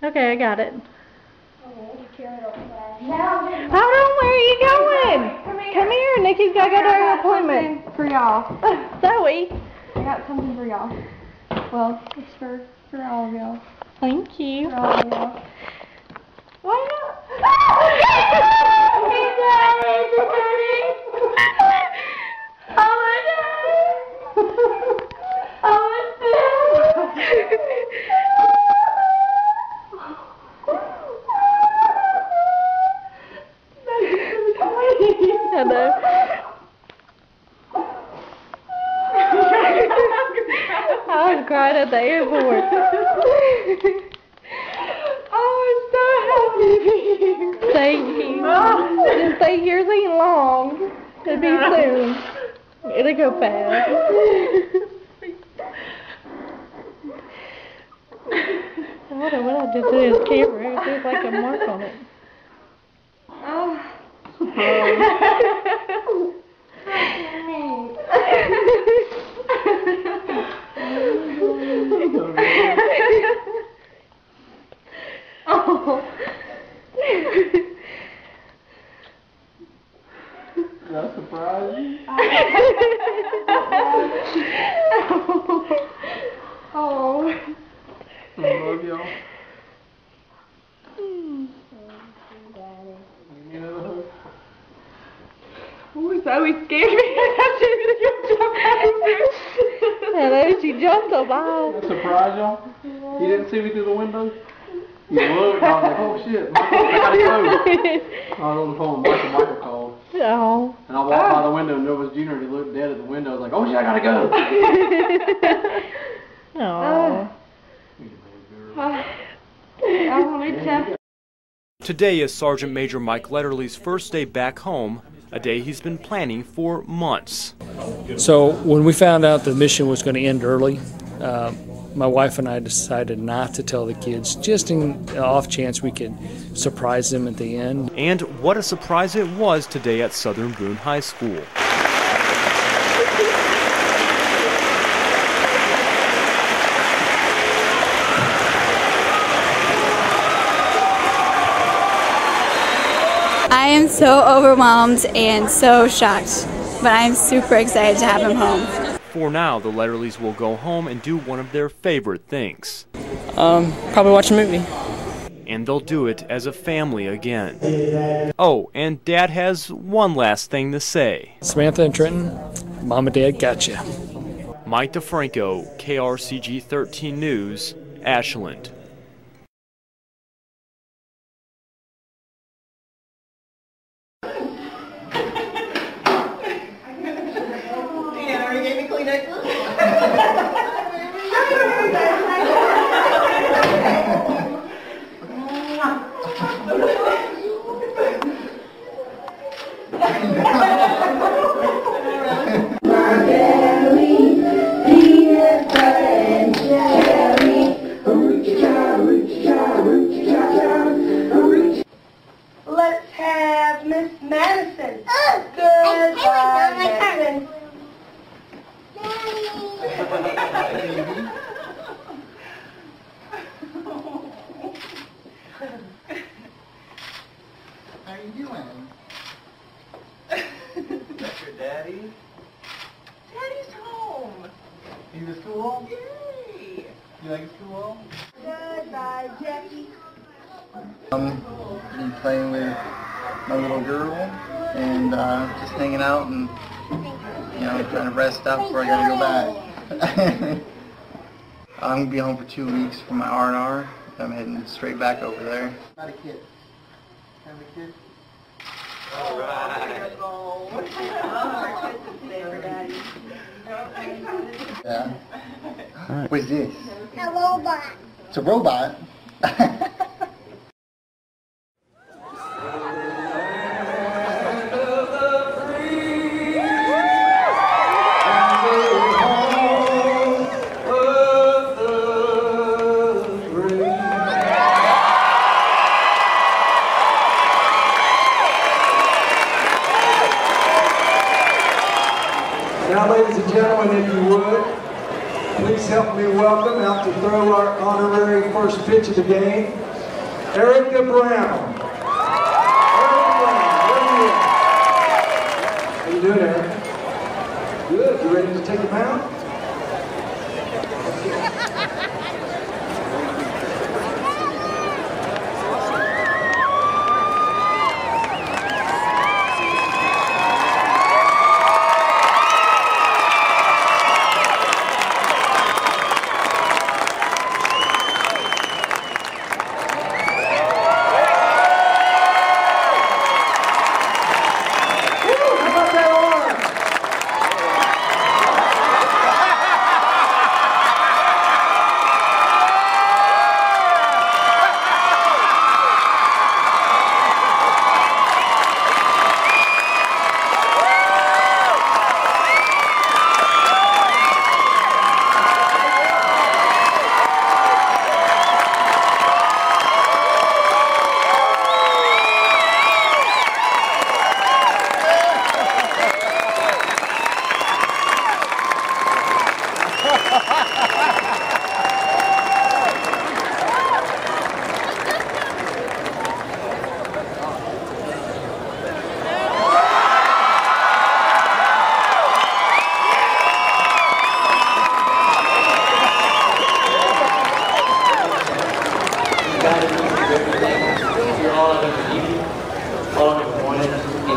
Okay, I got it. Hold on, where are you going? Come here. Come here, Nikki's gotta go to her appointment. for y'all. Zoe. I got something for y'all. Well, it's for for all of y'all. Thank you. For all of y'all. Why not? Hello. I was crying at the airport. oh, I'm so happy. Thank you. Didn't stay here too long. It'll be soon. It'll go fast. I don't know what I did to this camera. There's like a mark on it. Oh. oh. Oh. That surprised you? oh. I love y'all. Hmm. You know, Ooh, Zoe scared me. I should have jumped out of there. Hello, she jumped a while. that surprised y'all? You didn't see me through the window? You looked, and I was like, oh shit, Michael, I gotta go. I was on the phone Michael, Michael called. oh. And I walked by the window and there was Junior and he looked dead at the window. I was like, oh shit, I gotta go. Oh. I wanted to. Today is Sergeant Major Mike Letterly's first day back home, a day he's been planning for months. So when we found out the mission was going to end early, uh, my wife and I decided not to tell the kids, just in the off chance we could surprise them at the end. And what a surprise it was today at Southern Boone High School. I am so overwhelmed and so shocked, but I'm super excited to have him home. For now, the Letterlys will go home and do one of their favorite things. Um, probably watch a movie. And they'll do it as a family again. Oh, and Dad has one last thing to say. Samantha and Trenton, Mom and Dad got you. Mike DeFranco, KRCG 13 News, Ashland. Ha ha ha! My little girl and uh, just hanging out and you know trying to rest up before I gotta go back. I'm gonna be home for two weeks for my R and R. I'm heading straight back over there. Not a kid. Have a kid. All right. Yeah. What's this? A robot. It's a robot. Now, ladies and gentlemen, if you would, please help me welcome out to throw our honorary first pitch of the game, Erica Brown. Erica Brown, where are you? How you doing, Erica? Good. You ready to take him out?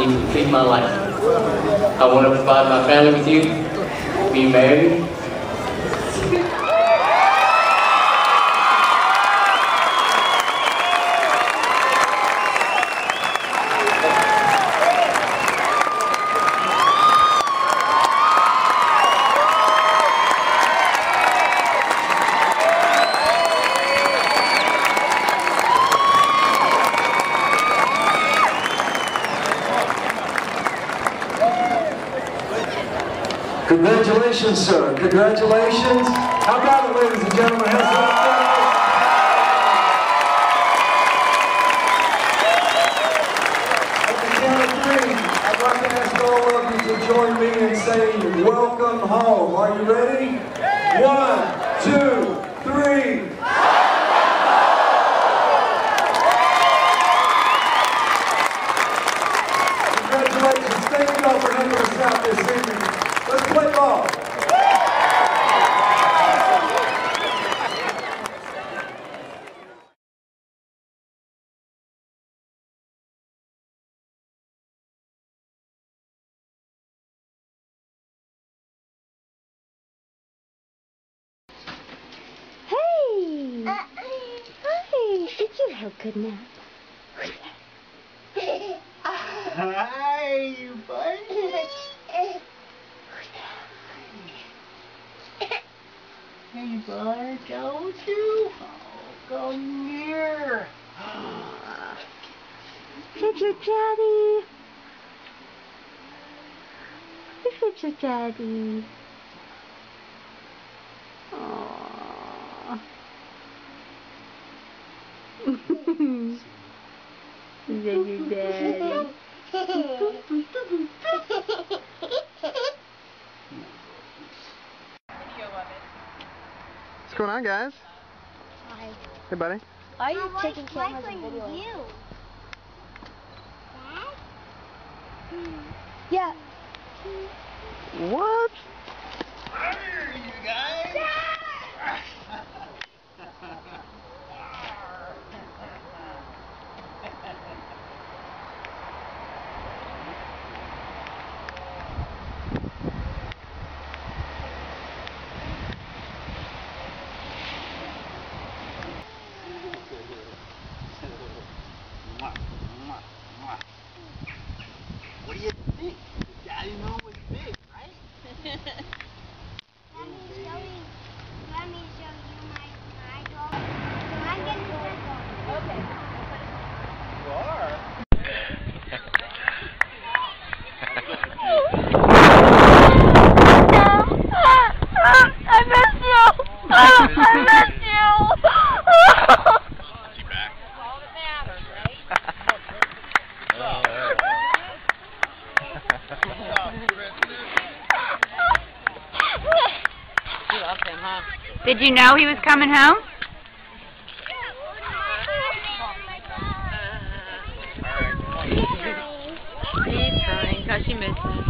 You complete my life. I want to provide my family with you, be married. Congratulations, sir. Congratulations. How about it, ladies and gentlemen? Have some applause. At the count of three, I'd like to ask all of you to join me in saying, welcome home. Are you ready? One, two, three. Congratulations. Thank you all for helping us out this evening. Let's play ball. Hey! Hi! Did you have a good nap? Hi, buddy. Bud, don't you? Oh, come here. Fit your daddy. Fit your daddy. Aww. Is that your daddy? What's going on, guys? Hey, buddy. Why are you taking cameras and video? You. Yeah. What? What do you think? Daddy know was big, right? Let me show you. Let me show you my my dog. I'm gonna Okay. You are. I miss you. I miss you. Did you know he was coming home? She's crying because she misses.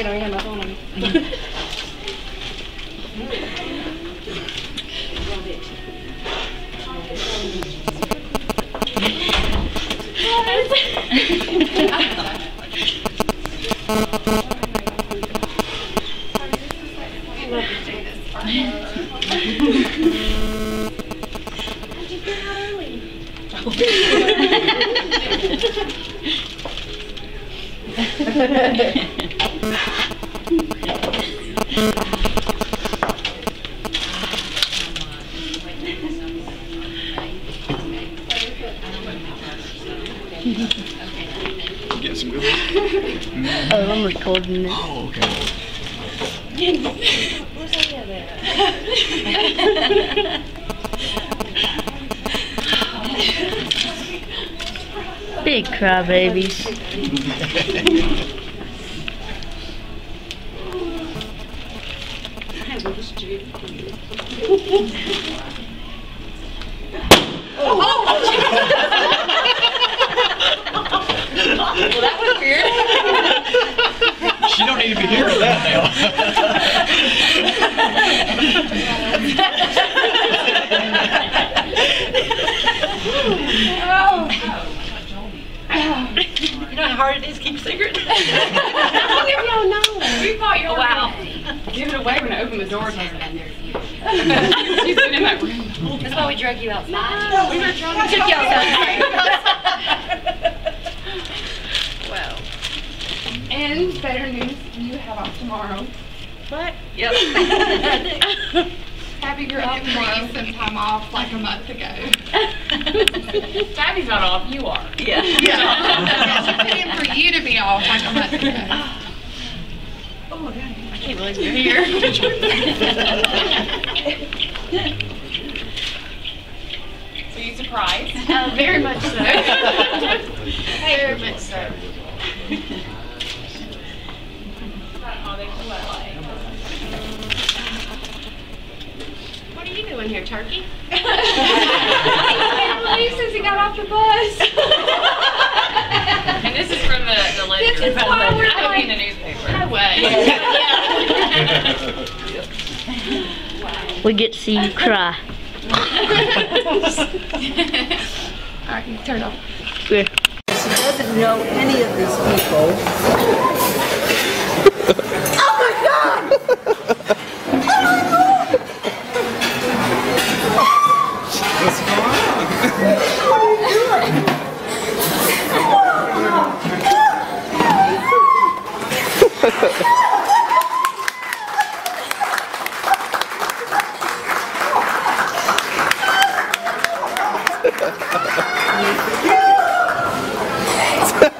Oh, I don't even have my phone on me. Get Oh, I'm recording it. Oh, okay. Big crybabies. well, that was weird. She don't need to be hearing that You know how hard it is to keep a secret? How did y'all know? We thought you were wow. Give it away when I open the door. She's been in that room. That's why we drug you outside. we were trying to took you outside. well. And better news, you have off tomorrow. What? Yep. Happy you're off tomorrow. some time off like a month ago. Tabby's not off, you are. Yeah. Yeah. She put in for you to be off like a month ago. Oh, I believe you're here. so you surprised? Uh, very much so. very much so. What are you doing here, Turkey? I can't believe since he got off the bus. and this is from the, the legend. This is why we're in the newspaper. No way. We get to see you cry. Alright, you can turn off. Yeah. She doesn't know any of these people.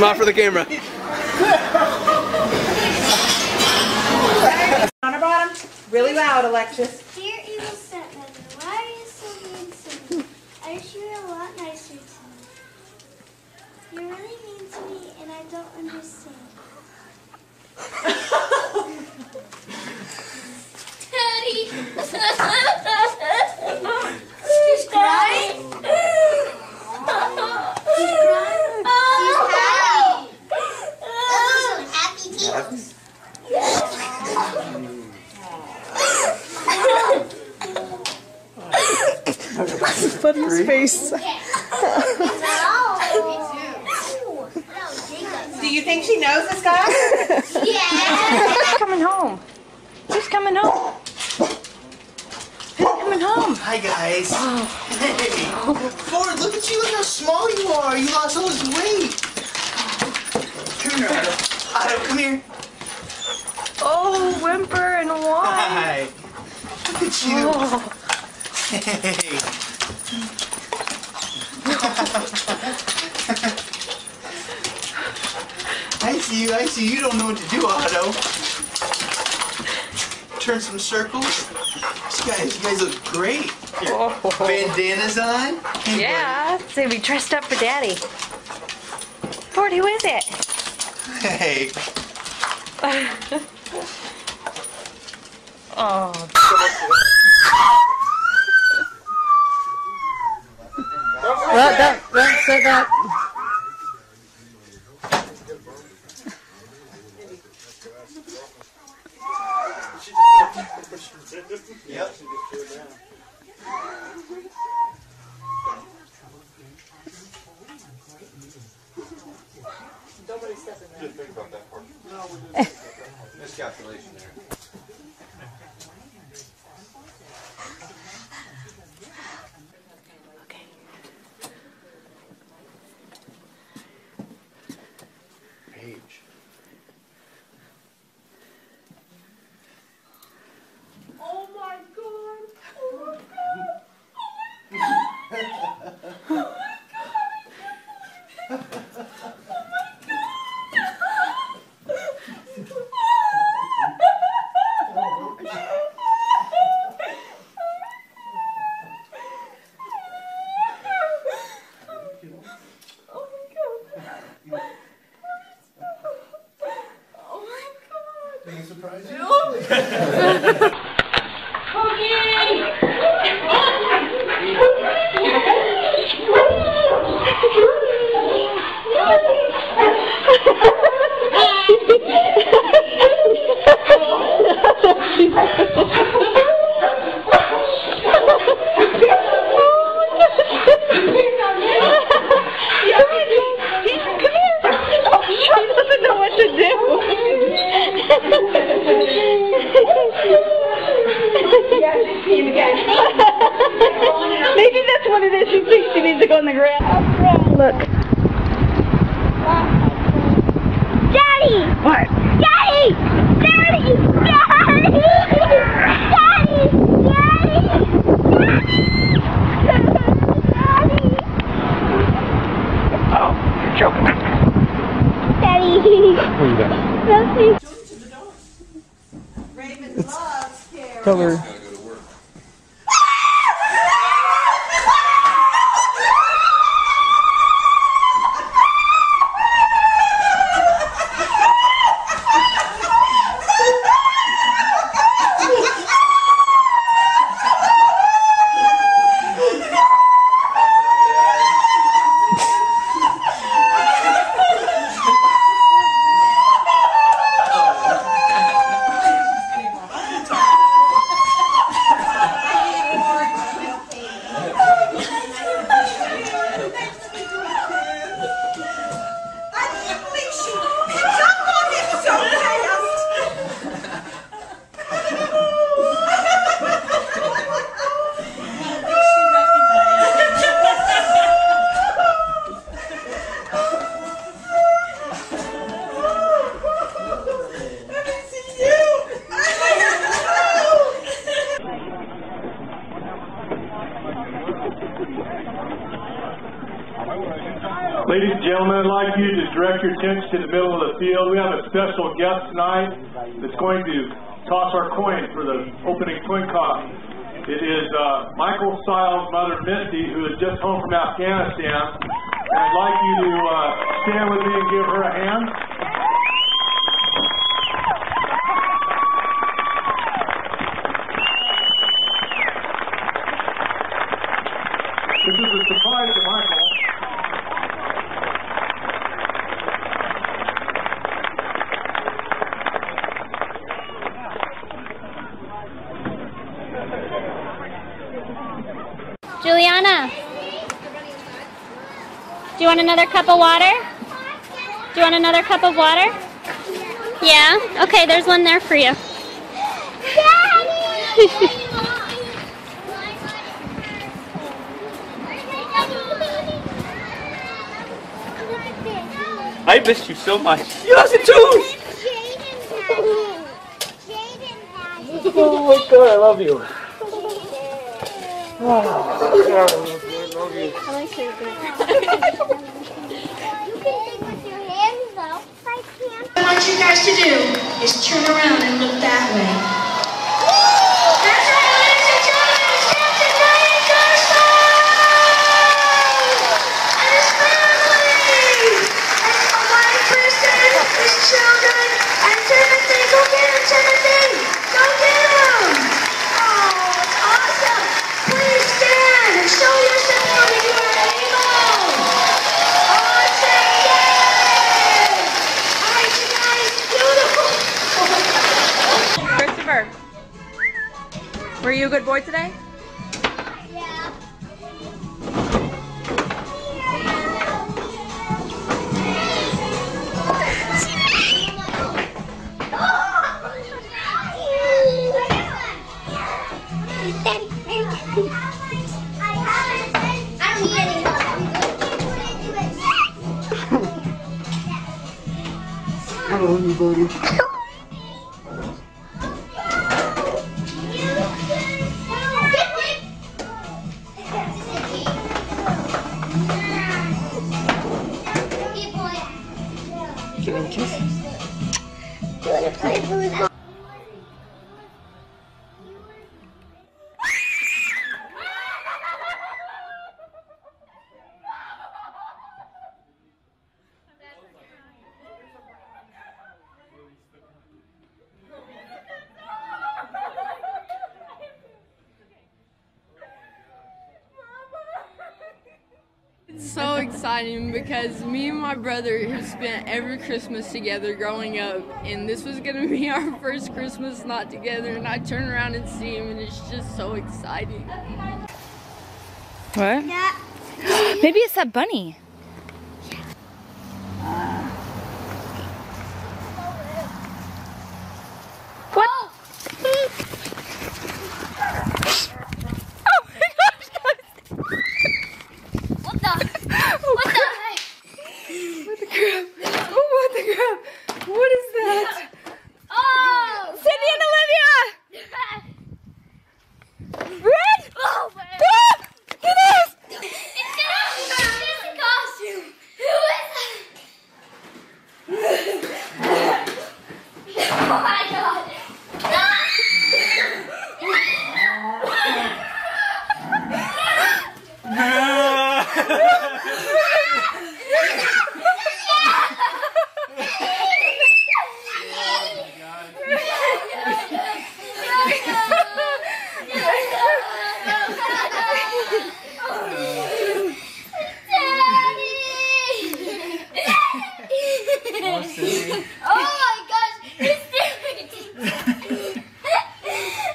Smile for the camera. On her bottom. Really loud, Alexis. Dear evil stepmother, why are you so mean to me? I wish you were a lot nicer to me. You're really mean to me, and I don't understand. Daddy! She's crying? She's crying? She's happy. Those are happy tears. His face. Do you think she knows this guy? Who's coming home? Who's coming home? Who's coming home? Hi guys. Oh. Hey. Ford, look at you. Look how small you are. You lost all this weight. Come here, Otto. Otto, come here. Oh, whimper and Hi. why? Look at you. Oh. Hey. I see you. I see you. You don't know what to do, Otto. Turn some circles. You guys, you guys look great. Here, Bandana's on. Hey, Yeah, so we dressed up for Daddy. Ford, who is it? Hey. oh. Well, don't, don't say that. Yep. Didn't think about that part. Miscalculation there. Surprise doesn't your attention to the middle of the field. We have a special guest tonight that's going to toss our coin for the opening twin toss. It is uh, Michael Siles' mother, Misty, who is just home from Afghanistan. And I'd like you to uh, stand with me and give her a hand. This is a surprise to Michael. Juliana, Do you want another cup of water? Do you want another cup of water? Yeah? Okay, there's one there for you. I missed you so much. You lost it too! Oh my god, I love you. Oh, God, I love you. I love you. I like You can think with your hands though. I can't. What I want you guys to do is turn around and look that way. Were you a good boy today? I love you, buddy. So exciting because me and my brother have spent every Christmas together growing up, and this was gonna be our first Christmas not together. And I turn around and see him, and it's just so exciting. What? Yeah. Maybe it's that bunny. What? What the? What the heck? What the crap? Oh, what the crap? What is that? Oh! Cindy and Olivia! Red? Oh, man. Ah! It is! It's just, it's just a costume. Who is that? oh my god. Oh, Cindy. My gosh, it's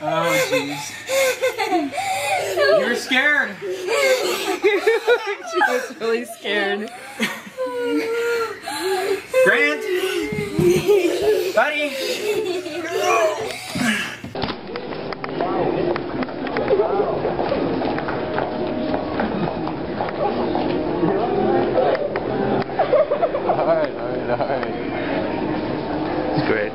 Oh, jeez. You're scared. she was really scared. Grant. Buddy. Alright, alright, alright. It's great.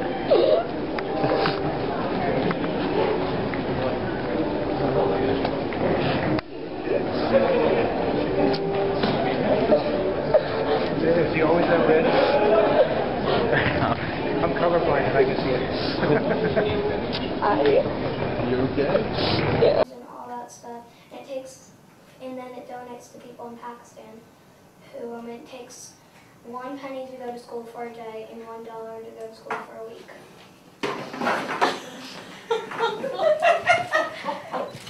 Is he always that red? I'm I. You okay? and all that stuff. It takes, and then it donates to people in Pakistan who, um, it takes one penny to go to school for a day and one dollar to go to school for a week.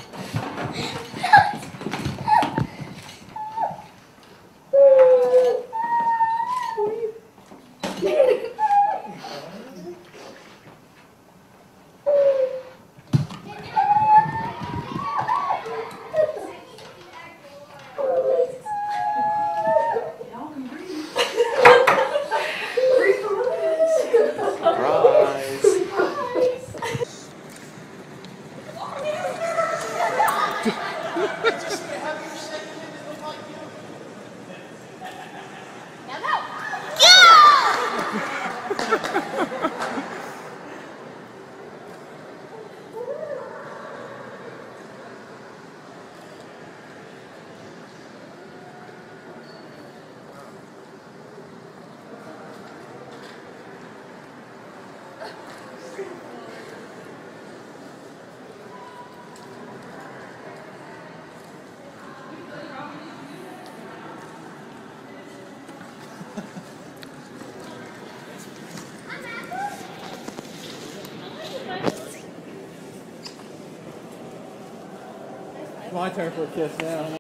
Turn for a kiss now.